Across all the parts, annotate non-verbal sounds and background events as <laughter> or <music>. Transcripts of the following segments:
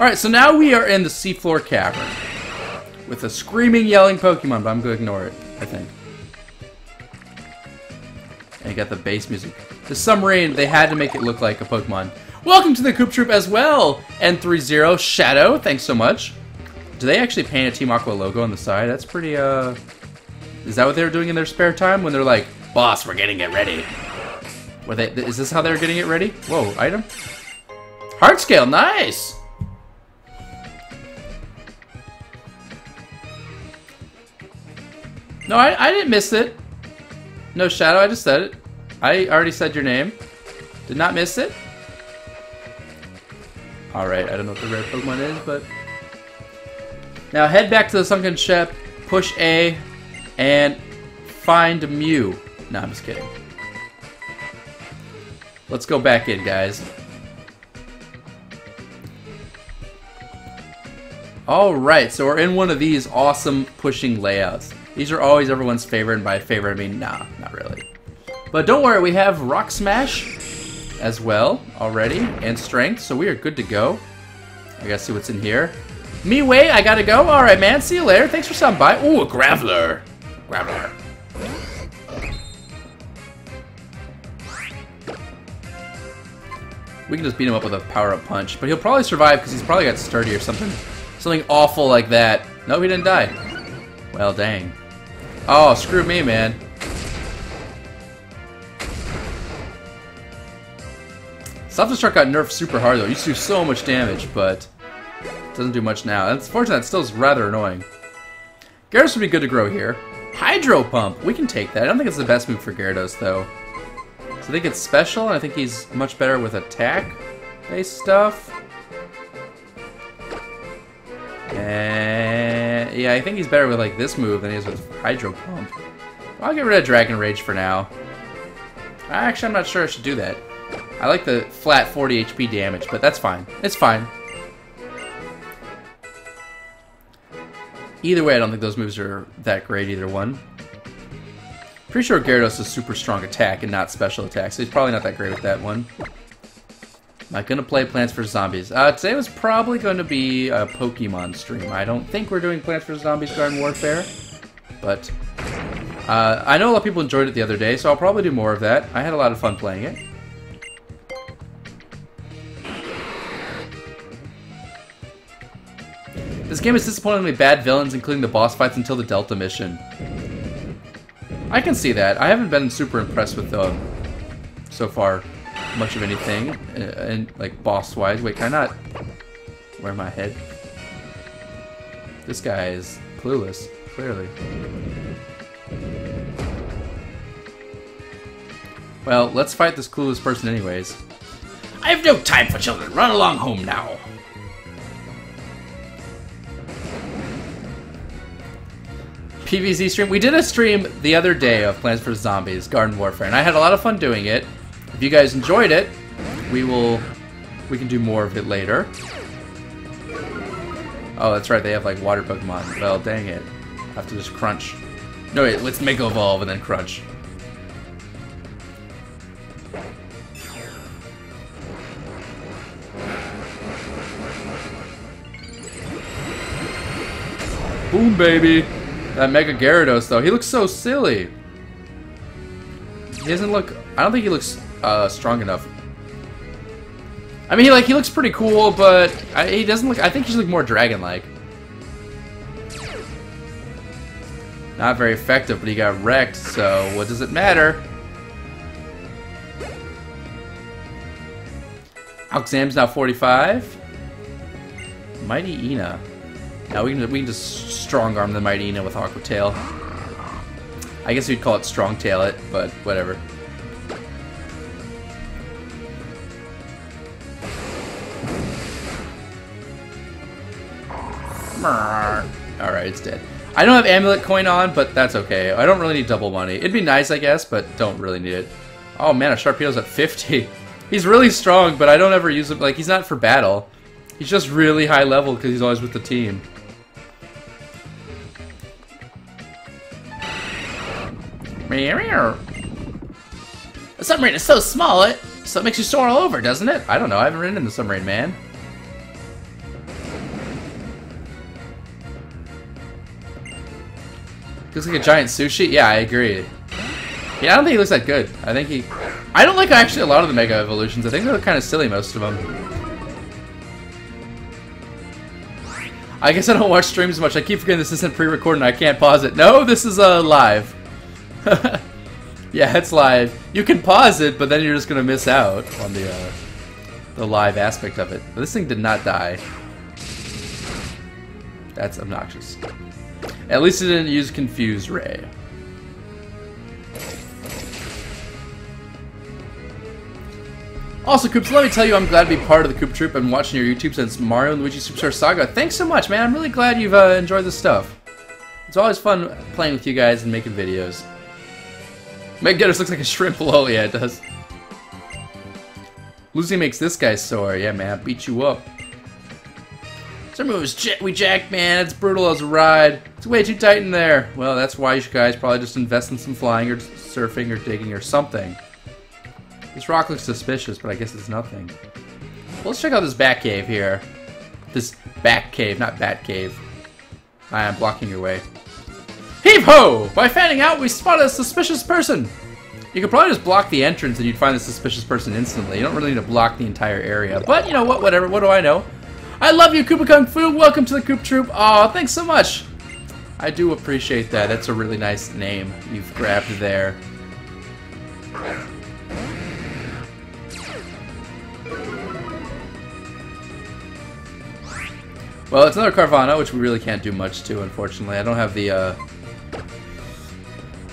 Alright, so now we are in the seafloor cavern. With a screaming, yelling Pokemon, but I'm going to ignore it, I think. And you got the bass music. The submarine, they had to make it look like a Pokemon. Welcome to the Koop Troop as well, N30 Shadow, thanks so much. Do they actually paint a Team Aqua logo on the side? That's pretty, uh... Is that what they were doing in their spare time? When they're like, Boss, we're getting it ready. Were they, is this how they were getting it ready? Whoa, item? Heart scale, nice! No, I, I didn't miss it. No, Shadow, I just said it. I already said your name. Did not miss it. Alright, I don't know what the rare Pokemon is, but... Now head back to the Sunken Ship, push A, and find Mew. No, I'm just kidding. Let's go back in, guys. Alright, so we're in one of these awesome pushing layouts. These are always everyone's favorite, and by favorite I mean, nah, not really. But don't worry, we have Rock Smash as well already, and Strength, so we are good to go. I gotta see what's in here. Me wait, I gotta go? Alright, man, see you later. Thanks for stopping by. Ooh, a Graveler. Graveler. We can just beat him up with a power-up punch, but he'll probably survive because he's probably got sturdy or something. Something awful like that. No, he didn't die. Well, dang. Oh, screw me, man. Self-destruct got nerfed super hard though. It used to do so much damage, but doesn't do much now. It's fortunate that still is rather annoying. Gyarados would be good to grow here. Hydro Pump! We can take that. I don't think it's the best move for Gyarados, though. So I think it's special, and I think he's much better with attack-based stuff. And yeah, I think he's better with like this move than he is with Hydro Pump. I'll get rid of Dragon Rage for now. Actually, I'm not sure I should do that. I like the flat 40 HP damage, but that's fine. It's fine. Either way, I don't think those moves are that great, either one. Pretty sure Gyarados is super strong attack and not special attack, so he's probably not that great with that one. I'm not gonna play Plants vs. Zombies. Uh, today was probably to be a Pokemon stream. I don't think we're doing Plants vs. Zombies Garden Warfare, but uh, I know a lot of people enjoyed it the other day, so I'll probably do more of that. I had a lot of fun playing it. This game is disappointingly bad villains, including the boss fights until the Delta mission. I can see that. I haven't been super impressed with them um, so far much of anything, uh, and like boss-wise. Wait, can I not wear my head? This guy is clueless, clearly. Well, let's fight this clueless person anyways. I have no time for children. Run along home now. PVZ stream. We did a stream the other day of Plants vs. Zombies Garden Warfare, and I had a lot of fun doing it. If you guys enjoyed it, we will, we can do more of it later. Oh, that's right, they have like water Pokemon. Well, dang it. I have to just crunch. No, wait, let's Mega Evolve and then crunch. Boom, baby! That Mega Gyarados, though, he looks so silly. He doesn't look... I don't think he looks uh, strong enough. I mean, he, like, he looks pretty cool, but I, he doesn't look... I think he should look more dragon-like. Not very effective, but he got wrecked, so what does it matter? Alakazam's now 45. Mighty Mightyena. Now we can we can just strong arm the Mighty Mightyena with Aqua Tail. I guess we'd call it strong tail it, but whatever. Alright, it's dead. I don't have Amulet Coin on, but that's okay. I don't really need double money. It'd be nice, I guess, but don't really need it. Oh man, a Sharpedo's at 50. <laughs> He's really strong, but I don't ever use him. Like, he's not for battle. He's just really high level because he's always with the team. The submarine is so small, it so it makes you soar all over, doesn't it? I don't know. I haven't ridden in the submarine, man. Looks like a giant sushi? Yeah, I agree. Yeah, I don't think he looks that good. I think he... I don't like actually a lot of the Mega Evolutions. I think they look kind of silly, most of them. I guess I don't watch streams as much. I keep forgetting this isn't pre-recorded I can't pause it. No, this is uh, live. <laughs> yeah, it's live. You can pause it, but then you're just going to miss out on the, uh, the live aspect of it. But this thing did not die. That's obnoxious. At least it didn't use Confuse Ray. Also, Koops, let me tell you I'm glad to be part of the Koop Troop. Been watching your YouTube since Mario and Luigi Superstar Saga. Thanks so much, man. I'm really glad you've uh, enjoyed this stuff. It's always fun playing with you guys and making videos. Meg Getters looks like a shrimp <laughs> lol. Yeah, it does. Lucy makes this guy sore. Yeah, man. Beat you up. Some moves we jack, man. It's brutal as a ride. It's way too tight in there. Well, that's why you guys probably just invest in some flying or surfing or digging or something. This rock looks suspicious, but I guess it's nothing. Well, let's check out this bat cave here. This bat cave, not bat cave. I am blocking your way. Heave ho! By fanning out, we spotted a suspicious person. You could probably just block the entrance and you'd find the suspicious person instantly. You don't really need to block the entire area. But, you know what, whatever, what do I know? I love you, Koopa Kung Fu. Welcome to the Koop Troop. Aw, thanks so much. I do appreciate that. That's a really nice name you've grabbed there. Well, it's another Carvanha, which we really can't do much to, unfortunately. I don't have the, uh...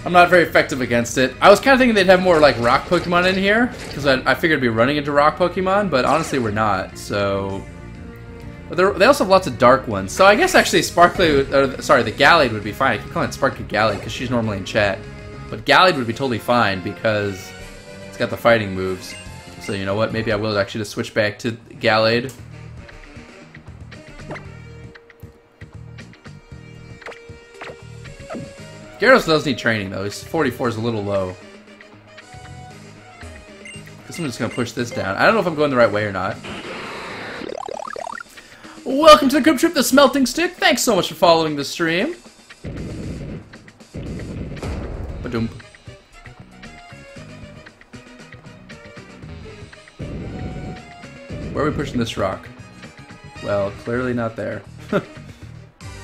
I'm not very effective against it. I was kind of thinking they'd have more, like, rock Pokemon in here, because I, I figured I'd be running into rock Pokemon, but honestly we're not, so... They also have lots of dark ones, so I guess actually Sparkly, or, sorry, the Gallade would be fine. I keep calling it Sparkly Gallade, because she's normally in chat. But Gallade would be totally fine, because it's got the fighting moves. So you know what, maybe I will actually just switch back to Gallade. Gyarados does need training, though. His 44 is a little low. Guess I'm just going to push this down. I don't know if I'm going the right way or not. Welcome to the Koop Trip, the Smelting Stick. Thanks so much for following the stream. Badoom. Where are we pushing this rock? Well, clearly not there. <laughs>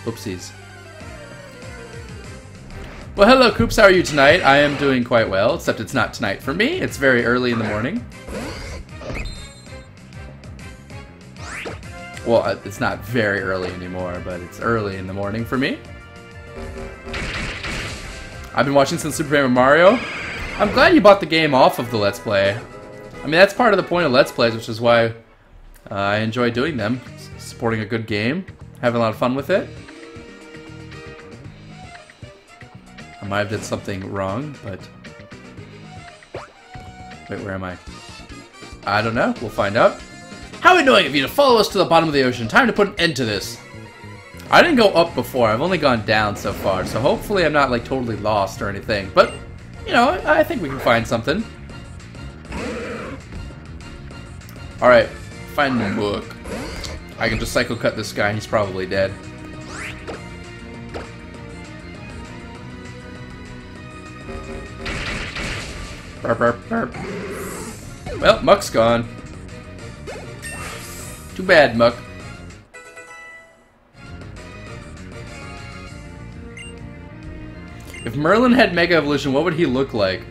Oopsies. Well, hello, Koops. How are you tonight? I am doing quite well, except it's not tonight for me. It's very early in the morning. Well, uh, it's not very early anymore, but it's early in the morning for me. I've been watching since Super Paper Mario. I'm glad you bought the game off of the Let's Play. I mean, that's part of the point of Let's Plays, which is why uh, I enjoy doing them. Supporting a good game, having a lot of fun with it. I might have did something wrong, but... Wait, where am I? I don't know. We'll find out. How annoying of you to follow us to the bottom of the ocean. Time to put an end to this. I didn't go up before. I've only gone down so far, so hopefully I'm not, like, totally lost or anything. But, you know, I think we can find something. Alright. Find the book. I can just Psycho Cut this guy and he's probably dead. Burp, burp, burp. Well, Muk's gone. Too bad, Muk. If Merlin had Mega Evolution, what would he look like?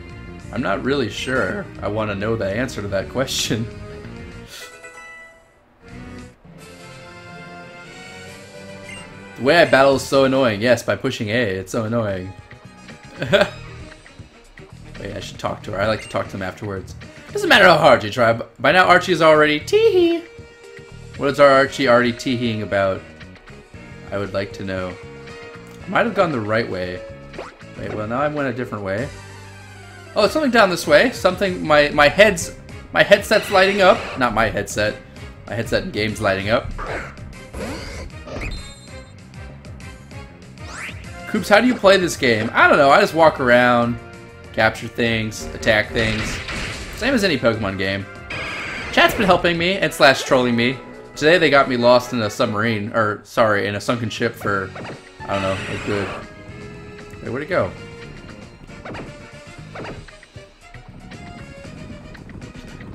I'm not really sure. I want to know the answer to that question. <laughs> the way I battle is so annoying. Yes, by pushing A, it's so annoying. <laughs> Wait, I should talk to her. I like to talk to them afterwards. Doesn't matter how hard you try. By now, Archie is already teehee. What is our Archie already teeheeing about? I would like to know. Might have gone the right way. Wait, well now I went a different way. Oh, something down this way. Something. My my head's my headset's lighting up. Not my headset. My headset and game's lighting up. Koops, how do you play this game? I don't know. I just walk around capture things, attack things. Same as any Pokemon game. Chat's been helping me and slash trolling me. Today they got me lost in a submarine, or sorry, in a sunken ship for, I don't know, a good Wait, where'd it go?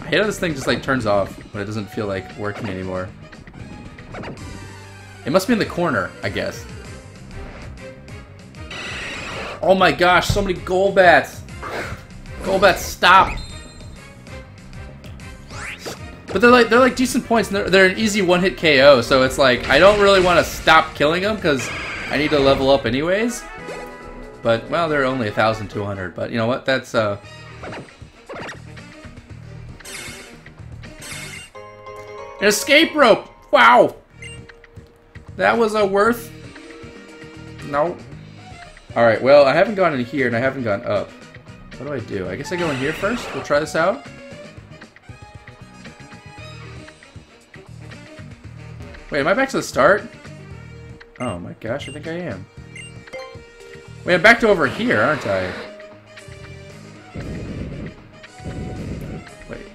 I hate how this thing just like turns off when it doesn't feel like working anymore. It must be in the corner, I guess. Oh my gosh, so many Golbats! Golbats, stop! But they're like they're like decent points. And they're, they're an easy one-hit KO, so it's like I don't really want to stop killing them because I need to level up anyways. But well, they're only 1,200. But you know what? That's uh. An escape rope! Wow! That was a worth... No. Alright, well, I haven't gone in here and I haven't gone up. What do I do? I guess I go in here first? We'll try this out. Wait, am I back to the start? Oh my gosh, I think I am. Wait, I'm back to over here, aren't I? Wait.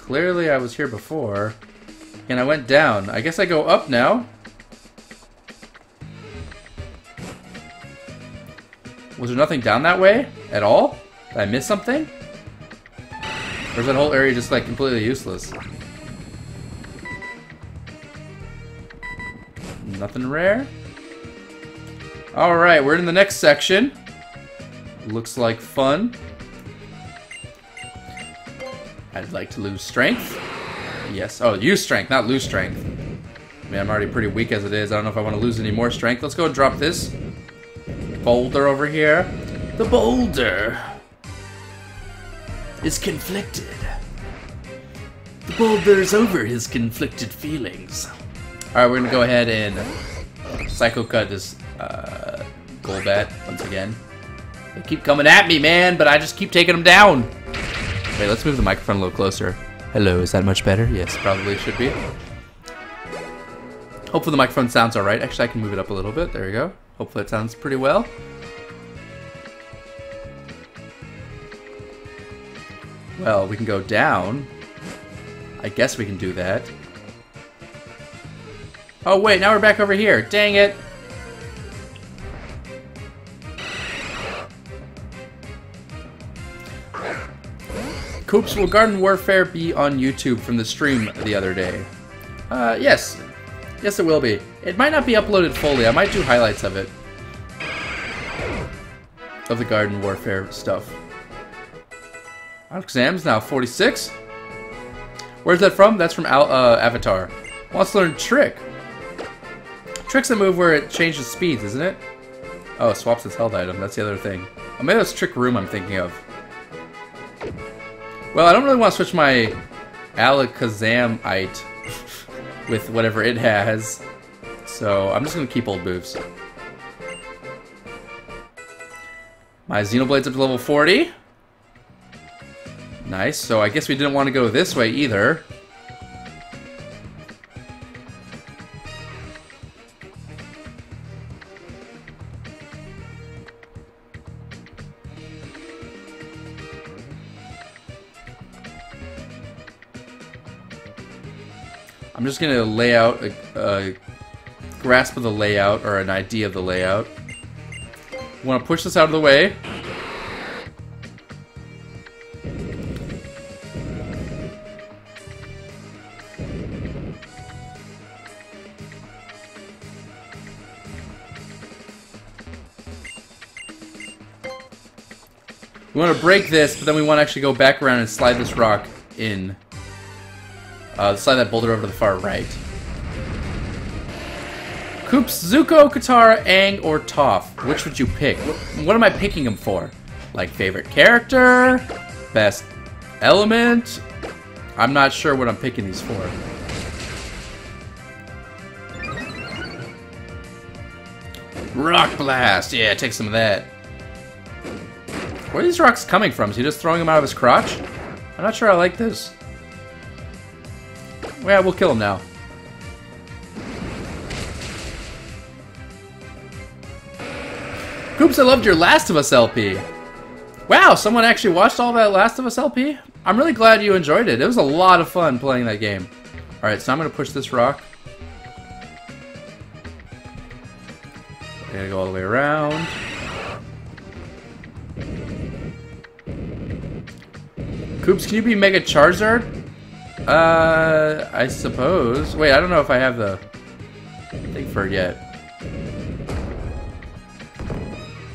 Clearly I was here before. And I went down. I guess I go up now. Was there nothing down that way? At all? Did I miss something? Or is that whole area just like completely useless? Nothing rare? Alright, we're in the next section. Looks like fun. I'd like to lose strength. Yes. Oh, use strength, not lose strength. I mean, I'm already pretty weak as it is. I don't know if I want to lose any more strength. Let's go and drop this boulder over here. The boulder is conflicted. The boulder's over his conflicted feelings. Alright, we're gonna go ahead and Psycho Cut this uh, Golbat once again. They keep coming at me, man, but I just keep taking them down. Wait, let's move the microphone a little closer. Hello, is that much better? Yes, probably should be. Hopefully the microphone sounds alright. Actually, I can move it up a little bit. There we go. Hopefully it sounds pretty well. Well, we can go down. I guess we can do that. Oh wait, now we're back over here. Dang it. Koops, will Garden Warfare be on YouTube from the stream the other day? Uh, yes. Yes, it will be. It might not be uploaded fully. I might do highlights of it. Of the Garden Warfare stuff. Exams now 46. Where's that from? That's from Al uh, Avatar. Wants to learn Trick. Trick's a move where it changes speeds, isn't it? Oh, it swaps its health item. That's the other thing. Oh, maybe that's Trick Room I'm thinking of. Well, I don't really want to switch my Alakazamite <laughs> with whatever it has. So I'm just going to keep old moves. My Xenoblade's up to level 40. Nice, so I guess we didn't want to go this way either. I'm just going to lay out a, a, grasp of the layout, or an idea of the layout. want to push this out of the way. Want to break this, but then we want to actually go back around and slide this rock in. Uh, slide that boulder over to the far right. Koops, Zuko, Katara, Aang, or Toph. Which would you pick? What am I picking them for? Like favorite character? Best element? I'm not sure what I'm picking these for. Rock Blast! Yeah, take some of that. Where are these rocks coming from? Is he just throwing them out of his crotch? I'm not sure I like this. Yeah, we'll kill him now. Koops, I loved your Last of Us LP. Wow, someone actually watched all that Last of Us LP? I'm really glad you enjoyed it. It was a lot of fun playing that game. Alright, so I'm going to push this rock. I gotta go all the way around. Koops, can you be Mega Charizard? Uh, I suppose. Wait, I don't know if I have the thing for it yet.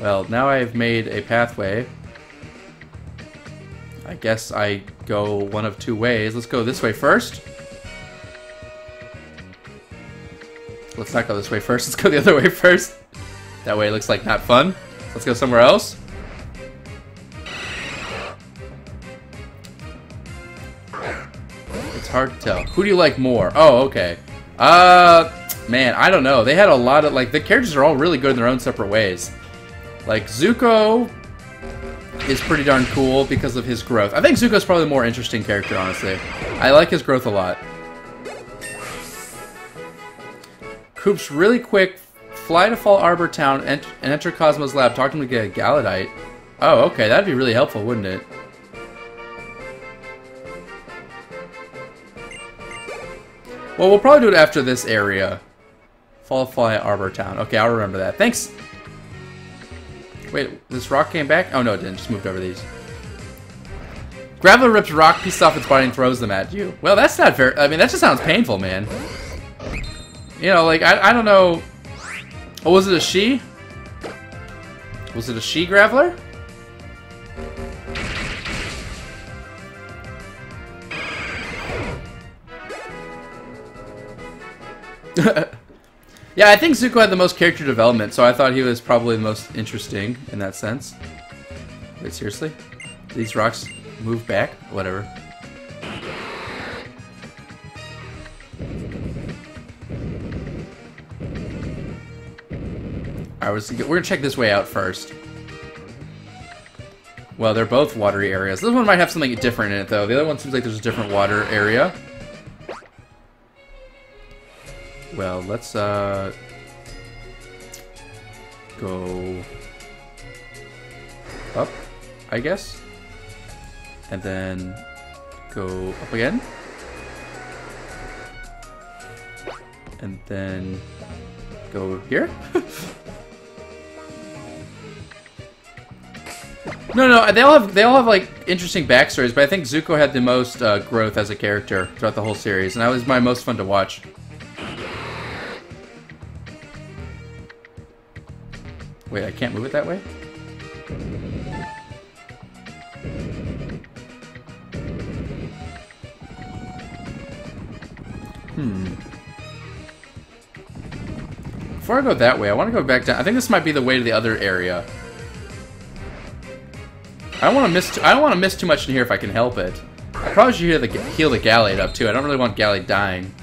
Well, now I've made a pathway. I guess I go one of two ways. Let's go this way first. Let's not go this way first. <laughs> Let's go the other way first. That way it looks like not fun. Let's go somewhere else. Tell. Who do you like more? Oh, okay. Uh, man, I don't know. They had a lot of, like, the characters are all really good in their own separate ways. Like, Zuko is pretty darn cool because of his growth. I think Zuko's probably the more interesting character, honestly. I like his growth a lot. Koops really quick, fly to Fallarbor Town and, enter Cozmo's lab, talking to get a Gallade. Oh, okay, that'd be really helpful, wouldn't it? Well, we'll probably do it after this area. Fall Fly Arbor Town. Okay, I'll remember that. Thanks! Wait, this rock came back? Oh no, it didn't. Just moved over these. Graveler rips rock pieces off its body and throws them at you. Well, that's not fair. I mean, that just sounds painful, man. You know, like, I, I don't know. Oh, was it a she? Was it a she Graveler? <laughs> yeah, I think Zuko had the most character development, so I thought he was probably the most interesting in that sense. Wait, seriously? These rocks move back? Whatever. I was. We're gonna check this way out first. Well, they're both watery areas. This one might have something different in it, though. The other one seems like there's a different water area. Let's uh go up, I guess, and then go up again, and then go here. <laughs> No, no, they all have they all have like interesting backstories, but I think Zuko had the most uh, growth as a character throughout the whole series, and that was my most fun to watch. Wait, I can't move it that way? Hmm. Before I go that way, I want to go back down. I think this might be the way to the other area. I don't want to miss. I don't want to miss too much in here if I can help it. I probably should heal the, heal the Gallade up too. I don't really want Gallade dying.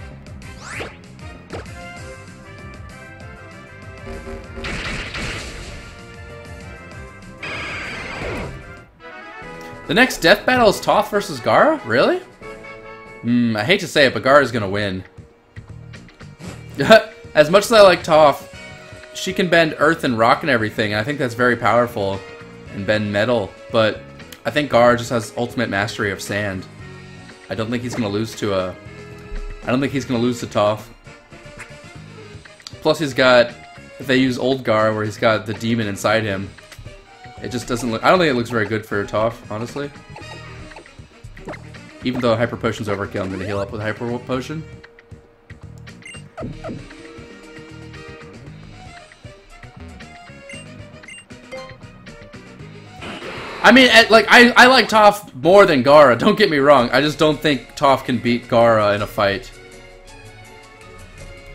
The next death battle is Toph versus Gaara? Really? Hmm, I hate to say it, but Gaara's gonna win. <laughs> as much as I like Toph, she can bend earth and rock and everything, and I think that's very powerful. And bend metal, but I think Gaara just has ultimate mastery of sand. I don't think he's gonna lose to a... I don't think he's gonna lose to Toph. Plus he's got... If they use old Gaara where he's got the demon inside him, it just doesn't look... I don't think it looks very good for Toph, honestly. Even though Hyper Potion's overkill, I'm going to heal up with Hyper Potion. I mean, eh, like, I, I like Toph more than Gaara, <laughs> don't get me wrong. I just don't think Toph can beat Gaara in a fight.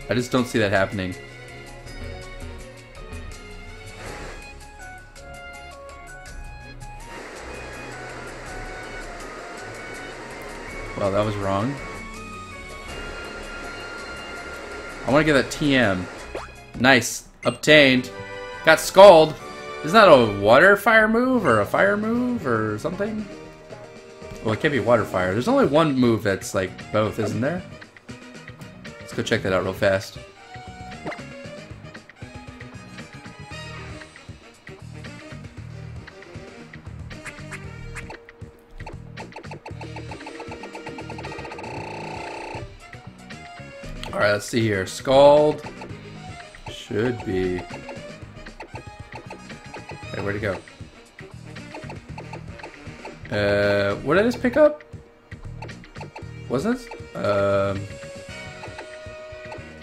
I just don't see that happening. Well, that was wrong. I want to get that TM. Nice. Obtained. Got Scald. Isn't that a water fire move or a fire move or something? Well, it can't be water fire. There's only one move that's like both, isn't there? Let's go check that out real fast. Alright, let's see here. Scald should be Okay, where'd it go? Uh, what did I just pick up? Wasn't? Um,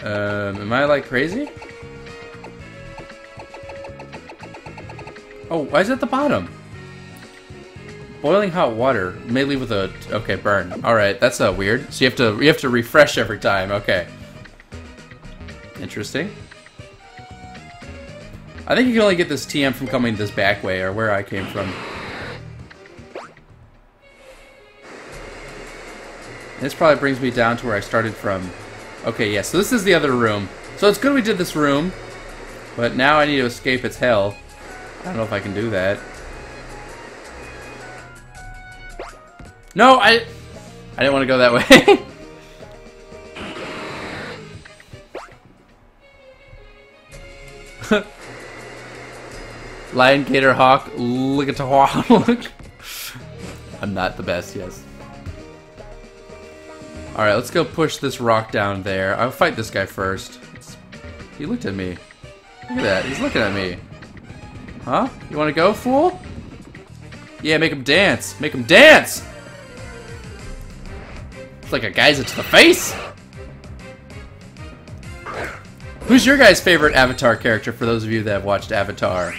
um, am I like crazy? Oh, why is it at the bottom? Boiling hot water may leave with a okay burn. All right, that's uh, weird. So you have to you have to refresh every time. Okay, interesting. I think you can only get this TM from coming this back way or where I came from. This probably brings me down to where I started from. Okay, yeah, so this is the other room. So it's good we did this room, but now I need to escape its hell. I don't know if I can do that. No, I... I didn't want to go that way. <laughs> <laughs> Lion, Gator, Hawk, look at the hawk. I'm not the best, yes. Alright, let's go push this rock down there. I'll fight this guy first. He looked at me. Look at that, he's looking at me. Huh? You wanna go, fool? Yeah, make him dance. Make him dance! It's like a geyser to the face! Who's your guys' favorite Avatar character for those of you that have watched Avatar?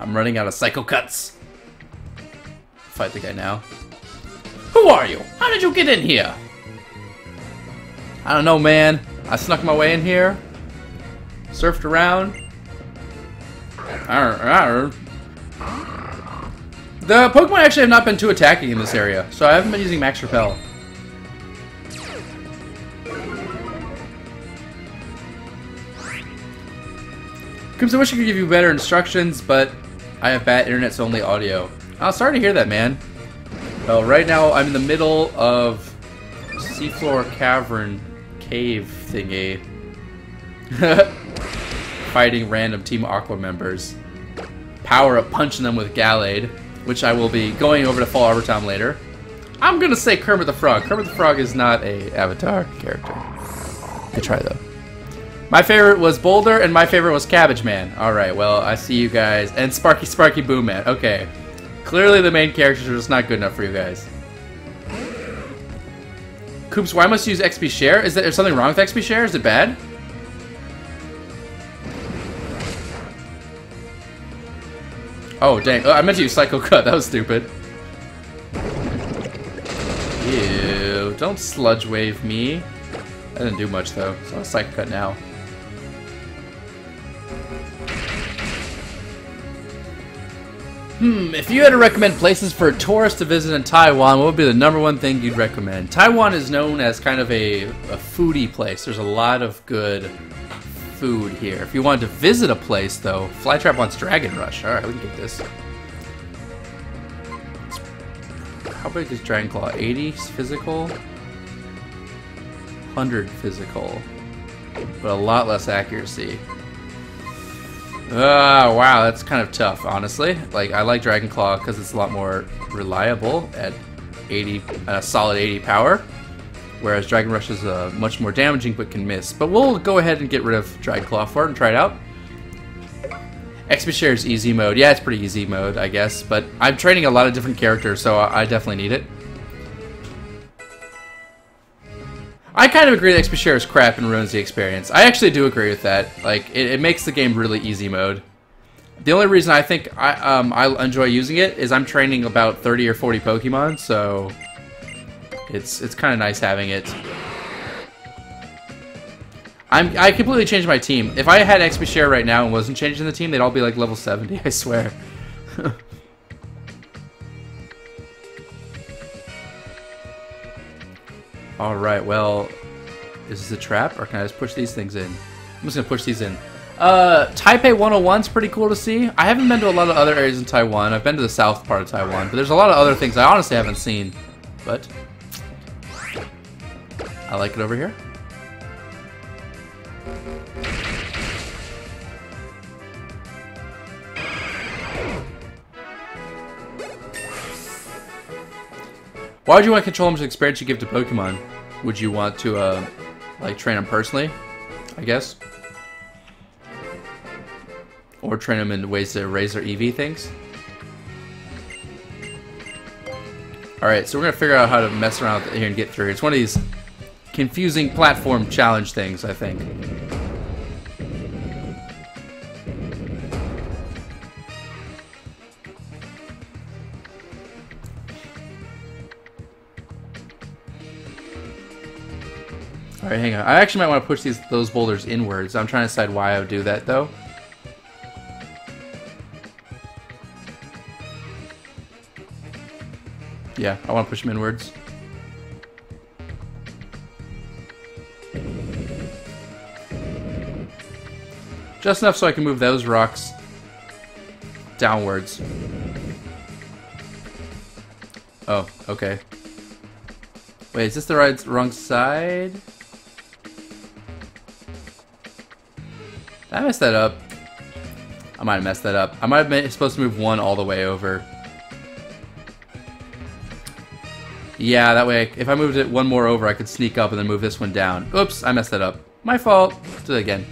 I'm running out of Psycho Cuts. Fight the guy now. Who are you? How did you get in here? I don't know, man. I snuck my way in here. Surfed around. The Pokemon actually have not been too attacking in this area, so I haven't been using Max Repel. Koops, I wish I could give you better instructions, but I have bad internet, so only audio. Oh, sorry to hear that, man. Well, right now I'm in the middle of seafloor cavern cave thingy. <laughs> Fighting random Team Aqua members. Power up punching them with Gallade, which I will be going over to Fallarbor Town later. I'm gonna say Kermit the Frog. Kermit the Frog is not a Avatar character. Good try though. My favorite was Boulder, and my favorite was Cabbage Man. Alright, well, I see you guys. And Sparky Sparky Boom Man. Okay. Clearly the main characters are just not good enough for you guys. Koops, why must you use XP Share? Is there something wrong with XP Share? Is it bad? Oh, dang. Oh, I meant to use Psycho Cut. <laughs> That was stupid. Ew. Don't sludge wave me. That didn't do much, though. So I'll Psycho Cut now. Hmm, if you had to recommend places for tourists to visit in Taiwan, what would be the number one thing you'd recommend? Taiwan is known as kind of a, a foodie place. There's a lot of good food here. If you wanted to visit a place, though, Flytrap wants Dragon Rush. Alright, we can get this. How big is Dragon Claw? 80 physical? 100 physical. But a lot less accuracy. Ah, uh, wow, that's kind of tough, honestly. Like, I like Dragon Claw because it's a lot more reliable at 80, uh, solid 80 power. Whereas Dragon Rush is uh, much more damaging but can miss. But we'll go ahead and get rid of Dragon Claw for it and try it out. XP Share is easy mode. Yeah, it's pretty easy mode, I guess. But I'm training a lot of different characters, so I definitely need it. I kind of agree that XP Share is crap and ruins the experience. I actually do agree with that. Like, it, it makes the game really easy mode. The only reason I think I um, I enjoy using it is I'm training about 30 or 40 Pokemon, so it's it's kind of nice having it. I'm I completely changed my team. If I had XP Share right now and wasn't changing the team, they'd all be like level 70. I swear. <laughs> Alright, well, is this a trap, or can I just push these things in? I'm just gonna push these in. Uh, Taipei 101's pretty cool to see. I haven't been to a lot of other areas in Taiwan. I've been to the south part of Taiwan, but there's a lot of other things I honestly haven't seen. But, I like it over here. Why would you want to control how much experience you give to Pokemon? Would you want to, uh, like, train them personally? I guess? Or train them in ways to raise their EV things? Alright, so we're gonna figure out how to mess around here and get through. It's one of these confusing platform challenge things, I think. Alright, hang on. I actually might want to push these those boulders inwards. I'm trying to decide why I would do that, though. Yeah, I want to push them inwards. Just enough so I can move those rocks downwards. Oh, okay. Wait, is this the right wrong side? I messed that up? I might have messed that up. I might have been supposed to move one all the way over. Yeah, that way, if I moved it one more over, I could sneak up and then move this one down. Oops, I messed that up. My fault. Let's do it again.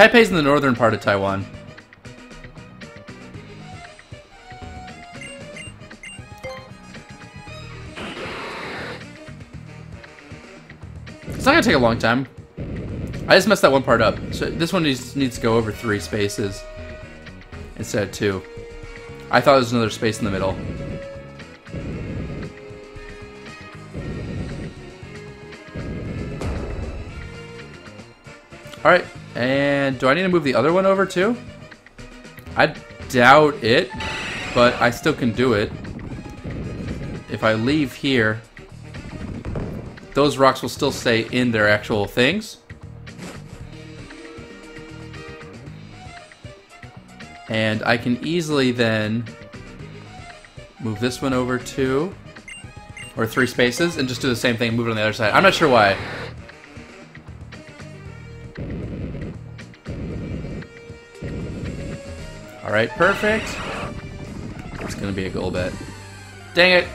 Taipei's in the northern part of Taiwan. It's not gonna take a long time. I just messed that one part up. So this one needs, needs to go over three spaces instead of two. I thought there was another space in the middle. Alright, and do I need to move the other one over too? I doubt it, but I still can do it. If I leave here, those rocks will still stay in their actual things. And I can easily then move this one over two or three spaces and just do the same thing, move it on the other side. I'm not sure why. Perfect. It's gonna be a Golbat. Dang it.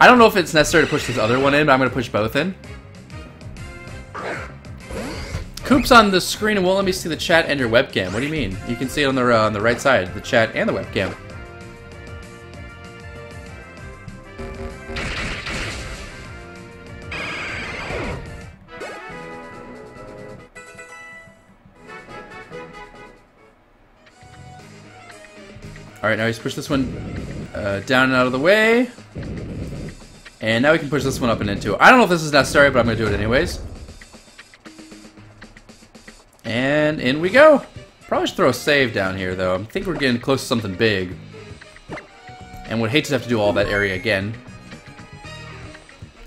I don't know if it's necessary to push this other one in, but I'm gonna push both in. Koop's on the screen and won't let me see the chat and your webcam. What do you mean? You can see it on the, uh, on the right side, the chat and the webcam. Alright, now he's push this one uh, down and out of the way. And now we can push this one up and into. I don't know if this is necessary, but I'm going to do it anyways. And in we go. Probably should throw a save down here, though. I think we're getting close to something big. And would hate to have to do all that area again.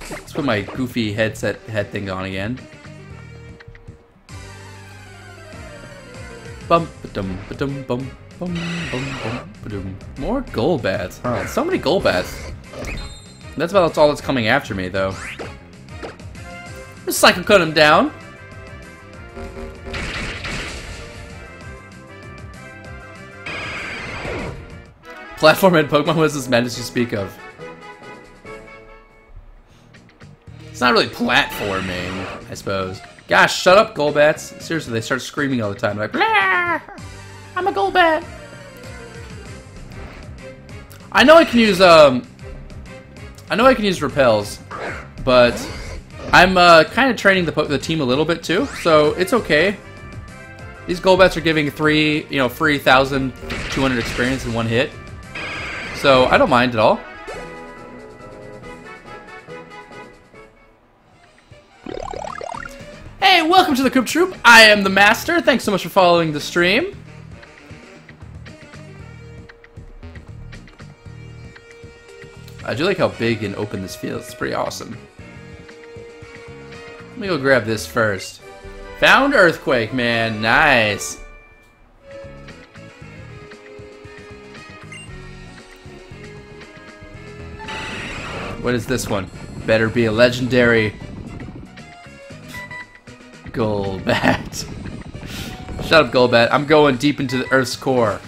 Let's put my goofy headset head thing on again. Bum dum ba dum bum. Bum, bum, bum, More Golbats, huh? So many Golbats. That's about all that's coming after me, though. Just Psycho cut him down. Platform Pokemon was as madness you speak of. It's not really platforming, I suppose. Gosh, shut up, Golbats. Seriously, they start screaming all the time. Like, Blah! I'm a Golbat. I know I can use um. I know I can use repels, but I'm uh, kind of training the the team a little bit too, so it's okay. These Golbats are giving three, you know, free thousand two hundred experience in one hit, so I don't mind at all. Hey, welcome to the Koop Troop. I am the Master. Thanks so much for following the stream. I do like how big and open this feels. It's pretty awesome. Let me go grab this first. Found Earthquake, man. Nice. What is this one? Better be a legendary Golbat. <laughs> Shut up, Golbat. I'm going deep into the Earth's core.